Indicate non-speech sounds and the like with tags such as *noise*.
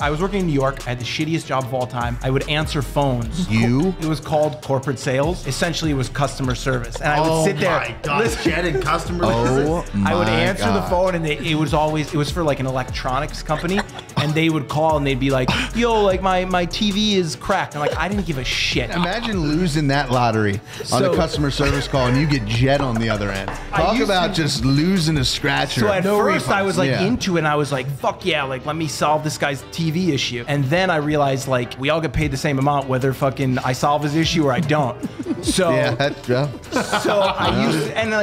I was working in New York. I had the shittiest job of all time. I would answer phones. You? It was called corporate sales. Essentially, it was customer service, and I would oh sit there. Oh my god, Jet and customer *laughs* Oh service. I would answer the phone, and they, it was always it was for like an electronics company, and they would call and they'd be like, "Yo, like my my TV is cracked." I'm like, I didn't give a shit. Imagine losing that lottery on So- a customer service call and you get Jet on the other end. Talk about to- just losing a scratcher. So at first I was like Yeah. into it and I was like, fuck yeah, like let me solve this guy's TV issue. And then I realized like we all get paid the same amount whether fucking I solve his issue or I don't. *laughs* So yeah, yeah. so I used and like